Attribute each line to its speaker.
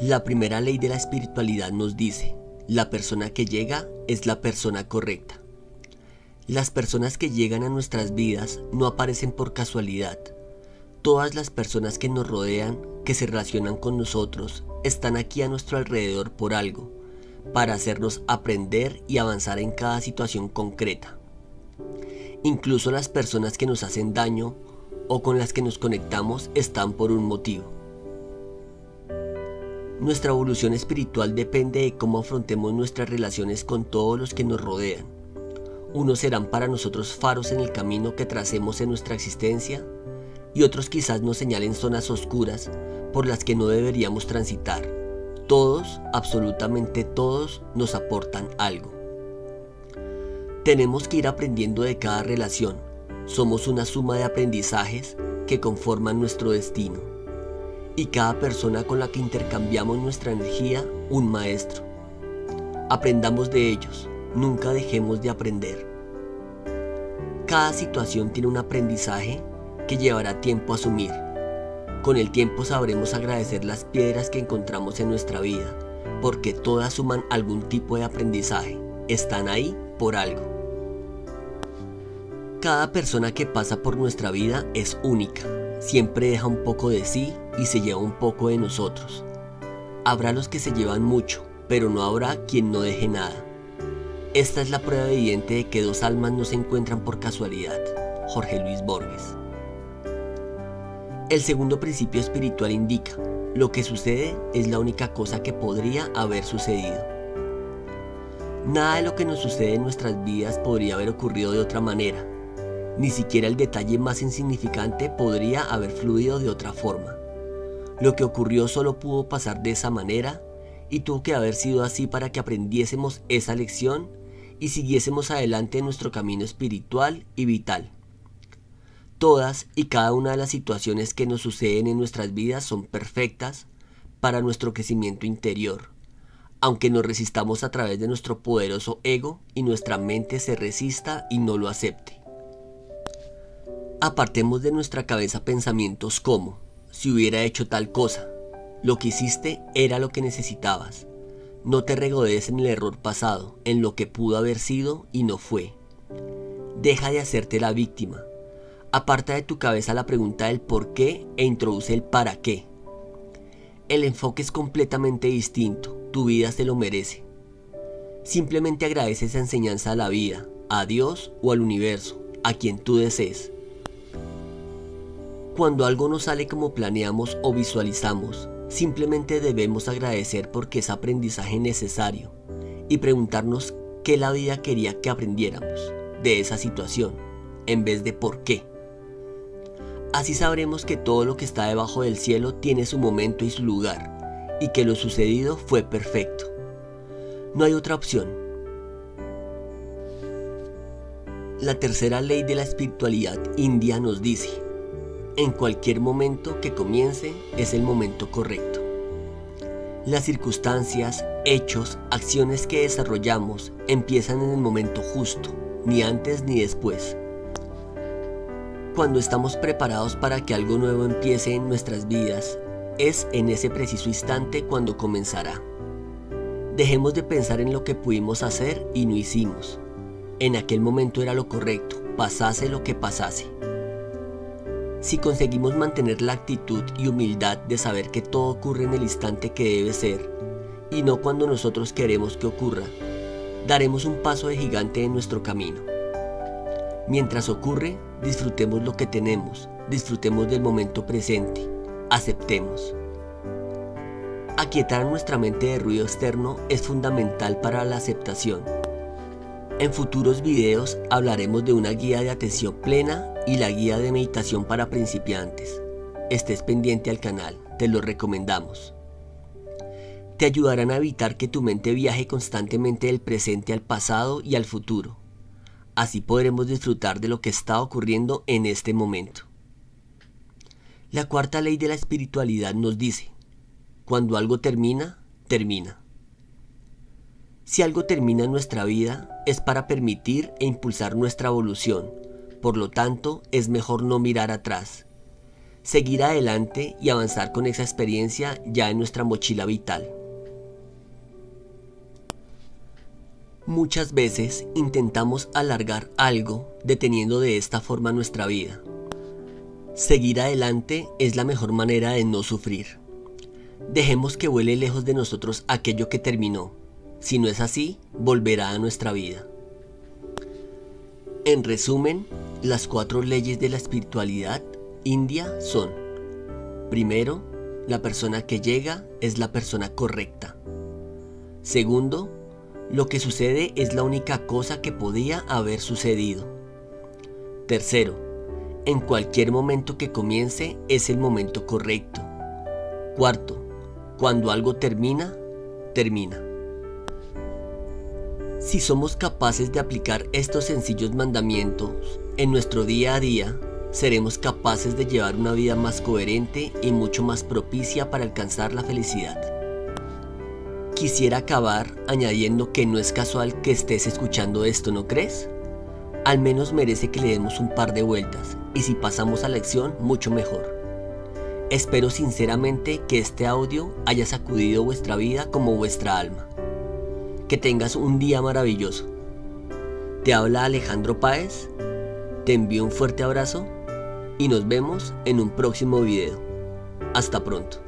Speaker 1: La primera ley de la espiritualidad nos dice, la persona que llega es la persona correcta. Las personas que llegan a nuestras vidas no aparecen por casualidad. Todas las personas que nos rodean, que se relacionan con nosotros, están aquí a nuestro alrededor por algo, para hacernos aprender y avanzar en cada situación concreta. Incluso las personas que nos hacen daño o con las que nos conectamos están por un motivo. Nuestra evolución espiritual depende de cómo afrontemos nuestras relaciones con todos los que nos rodean. Unos serán para nosotros faros en el camino que tracemos en nuestra existencia y otros quizás nos señalen zonas oscuras por las que no deberíamos transitar. Todos, absolutamente todos, nos aportan algo. Tenemos que ir aprendiendo de cada relación. Somos una suma de aprendizajes que conforman nuestro destino y cada persona con la que intercambiamos nuestra energía un maestro. Aprendamos de ellos, nunca dejemos de aprender. Cada situación tiene un aprendizaje que llevará tiempo a asumir. Con el tiempo sabremos agradecer las piedras que encontramos en nuestra vida, porque todas suman algún tipo de aprendizaje, están ahí por algo. Cada persona que pasa por nuestra vida es única, siempre deja un poco de sí y se lleva un poco de nosotros. Habrá los que se llevan mucho, pero no habrá quien no deje nada. Esta es la prueba evidente de que dos almas no se encuentran por casualidad. Jorge Luis Borges. El segundo principio espiritual indica, lo que sucede es la única cosa que podría haber sucedido. Nada de lo que nos sucede en nuestras vidas podría haber ocurrido de otra manera. Ni siquiera el detalle más insignificante podría haber fluido de otra forma. Lo que ocurrió solo pudo pasar de esa manera y tuvo que haber sido así para que aprendiésemos esa lección y siguiésemos adelante en nuestro camino espiritual y vital. Todas y cada una de las situaciones que nos suceden en nuestras vidas son perfectas para nuestro crecimiento interior, aunque nos resistamos a través de nuestro poderoso ego y nuestra mente se resista y no lo acepte. Apartemos de nuestra cabeza pensamientos como si hubiera hecho tal cosa. Lo que hiciste era lo que necesitabas. No te regodes en el error pasado, en lo que pudo haber sido y no fue. Deja de hacerte la víctima. Aparta de tu cabeza la pregunta del por qué e introduce el para qué. El enfoque es completamente distinto, tu vida se lo merece. Simplemente agradece esa enseñanza a la vida, a Dios o al universo, a quien tú desees. Cuando algo no sale como planeamos o visualizamos, simplemente debemos agradecer porque es aprendizaje necesario y preguntarnos qué la vida quería que aprendiéramos de esa situación, en vez de por qué. Así sabremos que todo lo que está debajo del cielo tiene su momento y su lugar, y que lo sucedido fue perfecto. No hay otra opción. La tercera ley de la espiritualidad india nos dice, en cualquier momento que comience es el momento correcto. Las circunstancias, hechos, acciones que desarrollamos empiezan en el momento justo, ni antes ni después. Cuando estamos preparados para que algo nuevo empiece en nuestras vidas, es en ese preciso instante cuando comenzará. Dejemos de pensar en lo que pudimos hacer y no hicimos. En aquel momento era lo correcto, pasase lo que pasase. Si conseguimos mantener la actitud y humildad de saber que todo ocurre en el instante que debe ser, y no cuando nosotros queremos que ocurra, daremos un paso de gigante en nuestro camino. Mientras ocurre, disfrutemos lo que tenemos, disfrutemos del momento presente, aceptemos. Aquietar nuestra mente de ruido externo es fundamental para la aceptación. En futuros videos hablaremos de una guía de atención plena y la guía de meditación para principiantes. Estés pendiente al canal, te lo recomendamos. Te ayudarán a evitar que tu mente viaje constantemente del presente al pasado y al futuro. Así podremos disfrutar de lo que está ocurriendo en este momento. La cuarta ley de la espiritualidad nos dice, cuando algo termina, termina. Si algo termina en nuestra vida es para permitir e impulsar nuestra evolución, por lo tanto, es mejor no mirar atrás. seguir adelante y avanzar con esa experiencia ya en nuestra mochila vital. Muchas veces intentamos alargar algo deteniendo de esta forma nuestra vida. Seguir adelante es la mejor manera de no sufrir. Dejemos que vuele lejos de nosotros aquello que terminó. Si no es así, volverá a nuestra vida. En resumen, las cuatro leyes de la espiritualidad india son, primero, la persona que llega es la persona correcta. Segundo, lo que sucede es la única cosa que podía haber sucedido. Tercero, en cualquier momento que comience es el momento correcto. Cuarto, cuando algo termina, termina. Si somos capaces de aplicar estos sencillos mandamientos en nuestro día a día, seremos capaces de llevar una vida más coherente y mucho más propicia para alcanzar la felicidad. Quisiera acabar añadiendo que no es casual que estés escuchando esto, ¿no crees? Al menos merece que le demos un par de vueltas y si pasamos a la acción, mucho mejor. Espero sinceramente que este audio haya sacudido vuestra vida como vuestra alma. Que tengas un día maravilloso. Te habla Alejandro Páez, te envío un fuerte abrazo y nos vemos en un próximo video. Hasta pronto.